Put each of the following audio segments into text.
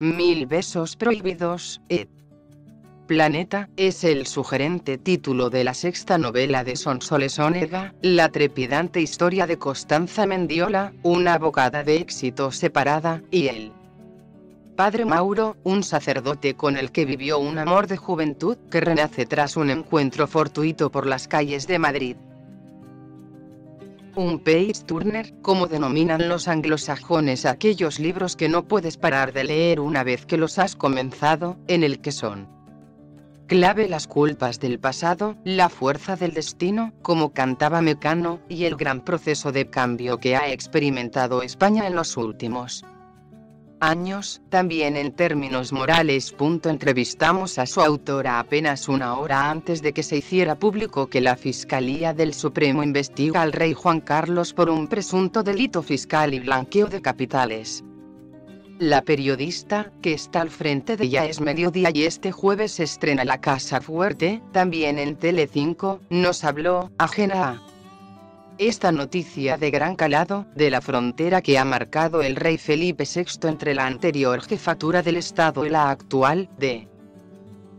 Mil besos prohibidos, ed. Planeta, es el sugerente título de la sexta novela de Sonsoles Onega, la trepidante historia de Constanza Mendiola, una abogada de éxito separada, y el padre Mauro, un sacerdote con el que vivió un amor de juventud que renace tras un encuentro fortuito por las calles de Madrid. Un page turner, como denominan los anglosajones aquellos libros que no puedes parar de leer una vez que los has comenzado, en el que son clave las culpas del pasado, la fuerza del destino, como cantaba Mecano, y el gran proceso de cambio que ha experimentado España en los últimos años, también en términos morales. Entrevistamos a su autora apenas una hora antes de que se hiciera público que la Fiscalía del Supremo investiga al rey Juan Carlos por un presunto delito fiscal y blanqueo de capitales. La periodista, que está al frente de Ya es Mediodía y este jueves estrena La Casa Fuerte, también en Tele5, nos habló, ajena a esta noticia de gran calado, de la frontera que ha marcado el rey Felipe VI entre la anterior jefatura del Estado y la actual, de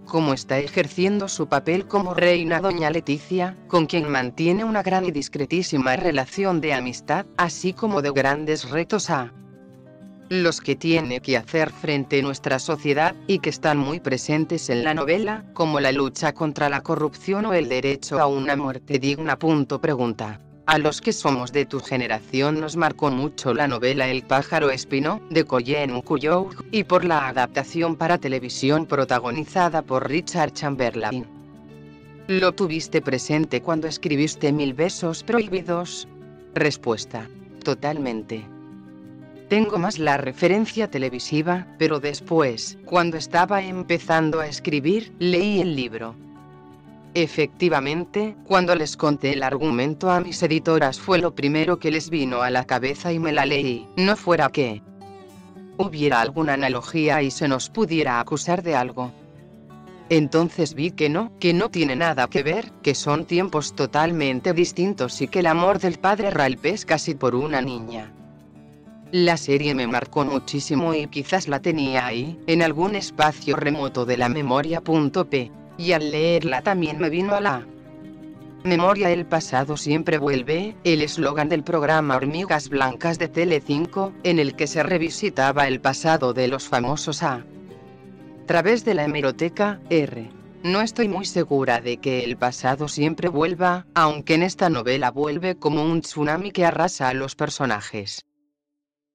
cómo está ejerciendo su papel como reina doña Leticia, con quien mantiene una gran y discretísima relación de amistad, así como de grandes retos a los que tiene que hacer frente nuestra sociedad, y que están muy presentes en la novela, como la lucha contra la corrupción o el derecho a una muerte digna. Punto pregunta. A los que somos de tu generación nos marcó mucho la novela El pájaro espino, de Colleen McCullough, y por la adaptación para televisión protagonizada por Richard Chamberlain. ¿Lo tuviste presente cuando escribiste Mil besos prohibidos? Respuesta. Totalmente. Tengo más la referencia televisiva, pero después, cuando estaba empezando a escribir, leí el libro. Efectivamente, cuando les conté el argumento a mis editoras fue lo primero que les vino a la cabeza y me la leí, no fuera que hubiera alguna analogía y se nos pudiera acusar de algo. Entonces vi que no, que no tiene nada que ver, que son tiempos totalmente distintos y que el amor del padre Ralph es casi por una niña. La serie me marcó muchísimo y quizás la tenía ahí, en algún espacio remoto de la memoria. Y al leerla también me vino a la memoria el pasado siempre vuelve, el eslogan del programa Hormigas Blancas de Tele5, en el que se revisitaba el pasado de los famosos a través de la hemeroteca, R. No estoy muy segura de que el pasado siempre vuelva, aunque en esta novela vuelve como un tsunami que arrasa a los personajes.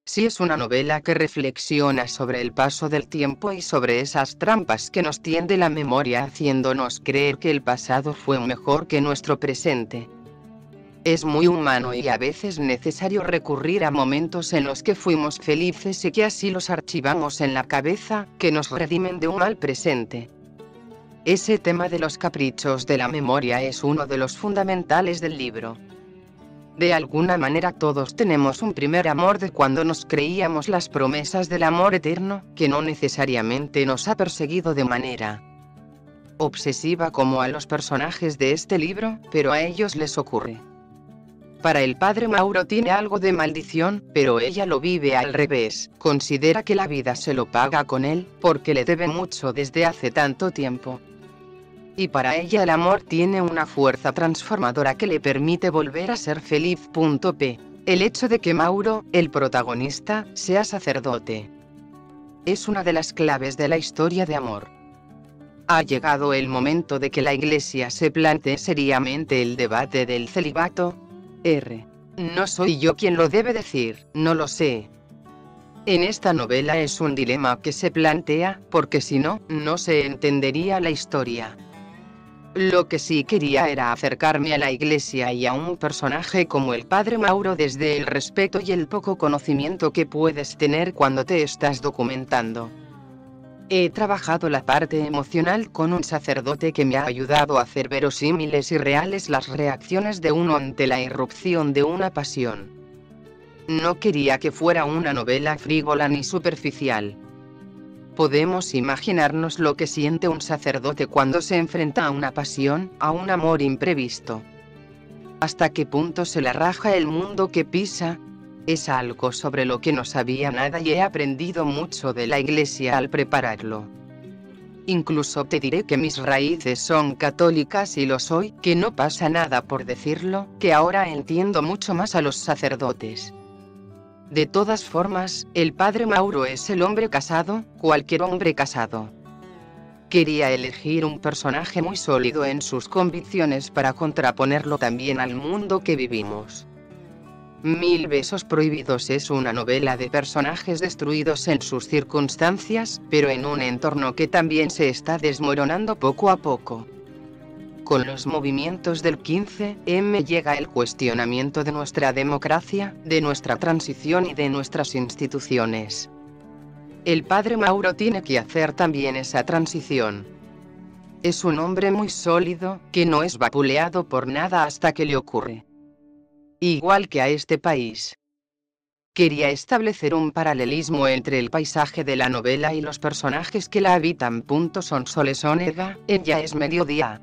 Si es una novela que reflexiona sobre el paso del tiempo y sobre esas trampas que nos tiende la memoria haciéndonos creer que el pasado fue mejor que nuestro presente. Es muy humano y a veces necesario recurrir a momentos en los que fuimos felices y que así los archivamos en la cabeza, que nos redimen de un mal presente. Ese tema de los caprichos de la memoria es uno de los fundamentales del libro. De alguna manera todos tenemos un primer amor de cuando nos creíamos las promesas del amor eterno, que no necesariamente nos ha perseguido de manera obsesiva como a los personajes de este libro, pero a ellos les ocurre. Para el padre Mauro tiene algo de maldición, pero ella lo vive al revés, considera que la vida se lo paga con él, porque le debe mucho desde hace tanto tiempo y para ella el amor tiene una fuerza transformadora que le permite volver a ser feliz. P. El hecho de que Mauro, el protagonista, sea sacerdote. Es una de las claves de la historia de amor. Ha llegado el momento de que la Iglesia se plantee seriamente el debate del celibato. R. No soy yo quien lo debe decir, no lo sé. En esta novela es un dilema que se plantea, porque si no, no se entendería la historia. Lo que sí quería era acercarme a la iglesia y a un personaje como el padre Mauro desde el respeto y el poco conocimiento que puedes tener cuando te estás documentando. He trabajado la parte emocional con un sacerdote que me ha ayudado a hacer verosímiles y reales las reacciones de uno ante la irrupción de una pasión. No quería que fuera una novela frívola ni superficial. Podemos imaginarnos lo que siente un sacerdote cuando se enfrenta a una pasión, a un amor imprevisto. ¿Hasta qué punto se le raja el mundo que pisa? Es algo sobre lo que no sabía nada y he aprendido mucho de la iglesia al prepararlo. Incluso te diré que mis raíces son católicas y lo soy, que no pasa nada por decirlo, que ahora entiendo mucho más a los sacerdotes. De todas formas, el padre Mauro es el hombre casado, cualquier hombre casado. Quería elegir un personaje muy sólido en sus convicciones para contraponerlo también al mundo que vivimos. Mil Besos Prohibidos es una novela de personajes destruidos en sus circunstancias, pero en un entorno que también se está desmoronando poco a poco. Con los movimientos del 15M llega el cuestionamiento de nuestra democracia, de nuestra transición y de nuestras instituciones. El padre Mauro tiene que hacer también esa transición. Es un hombre muy sólido, que no es vapuleado por nada hasta que le ocurre igual que a este país. Quería establecer un paralelismo entre el paisaje de la novela y los personajes que la habitan. Punto son Solesónega, en Ya es Mediodía.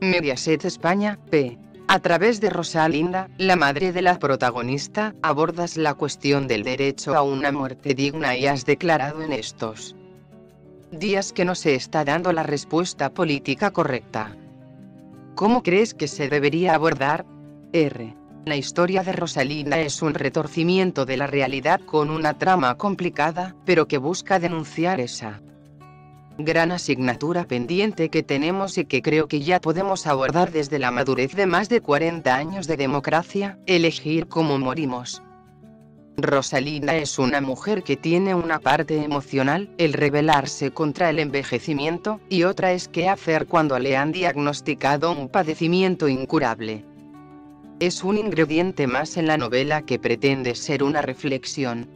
Mediaset España, p. A través de Rosalinda, la madre de la protagonista, abordas la cuestión del derecho a una muerte digna y has declarado en estos días que no se está dando la respuesta política correcta. ¿Cómo crees que se debería abordar? R. La historia de Rosalinda es un retorcimiento de la realidad con una trama complicada, pero que busca denunciar esa gran asignatura pendiente que tenemos y que creo que ya podemos abordar desde la madurez de más de 40 años de democracia, elegir cómo morimos. Rosalinda es una mujer que tiene una parte emocional, el rebelarse contra el envejecimiento, y otra es qué hacer cuando le han diagnosticado un padecimiento incurable es un ingrediente más en la novela que pretende ser una reflexión.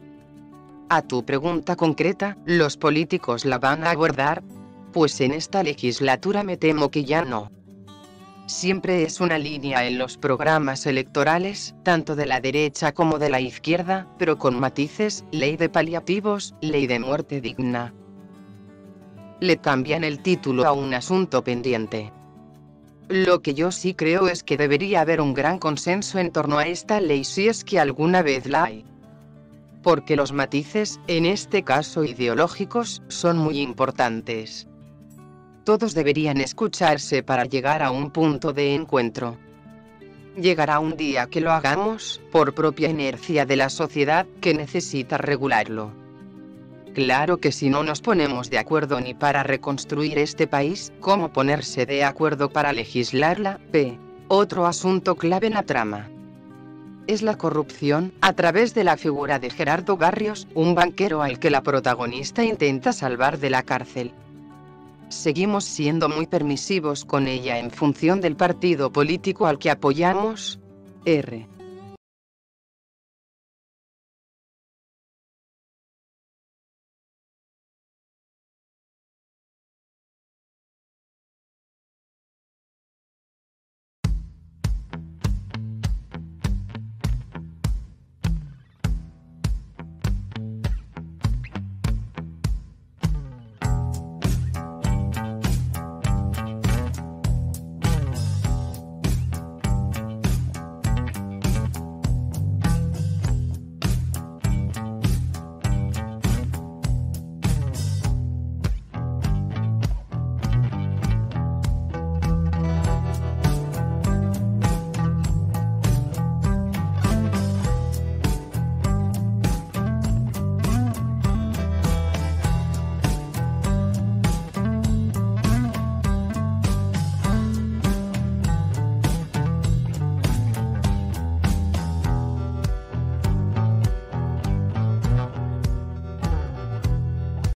A tu pregunta concreta, ¿los políticos la van a abordar? Pues en esta legislatura me temo que ya no. Siempre es una línea en los programas electorales, tanto de la derecha como de la izquierda, pero con matices, ley de paliativos, ley de muerte digna. Le cambian el título a un asunto pendiente. Lo que yo sí creo es que debería haber un gran consenso en torno a esta ley si es que alguna vez la hay. Porque los matices, en este caso ideológicos, son muy importantes. Todos deberían escucharse para llegar a un punto de encuentro. Llegará un día que lo hagamos, por propia inercia de la sociedad, que necesita regularlo. Claro que si no nos ponemos de acuerdo ni para reconstruir este país, ¿cómo ponerse de acuerdo para legislarla? P. Otro asunto clave en la trama. Es la corrupción, a través de la figura de Gerardo Barrios, un banquero al que la protagonista intenta salvar de la cárcel. Seguimos siendo muy permisivos con ella en función del partido político al que apoyamos. R.